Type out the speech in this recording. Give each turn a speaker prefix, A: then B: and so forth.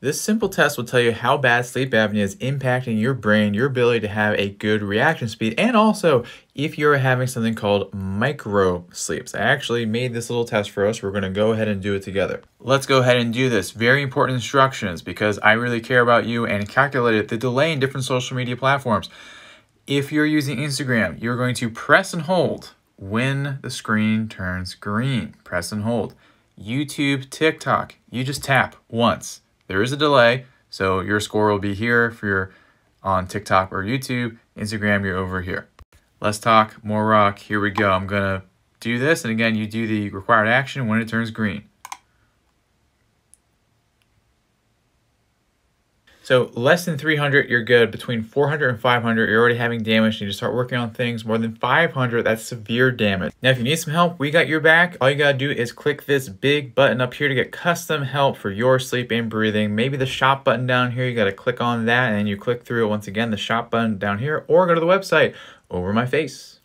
A: This simple test will tell you how bad sleep apnea is impacting your brain, your ability to have a good reaction speed, and also if you're having something called micro sleeps. I actually made this little test for us. We're to go ahead and do it together. Let's go ahead and do this. Very important instructions because I really care about you and calculated the delay in different social media platforms. If you're using Instagram, you're going to press and hold when the screen turns green. Press and hold. YouTube, TikTok, you just tap once. There is a delay, so your score will be here for your on TikTok or YouTube. Instagram, you're over here. Let's talk more rock. Here we go. I'm gonna do this, and again, you do the required action when it turns green. So less than 300, you're good. Between 400 and 500, you're already having damage. You need to start working on things. More than 500, that's severe damage. Now, if you need some help, we got your back. All you gotta do is click this big button up here to get custom help for your sleep and breathing. Maybe the shop button down here, you gotta click on that and you click through it once again, the shop button down here, or go to the website over my face.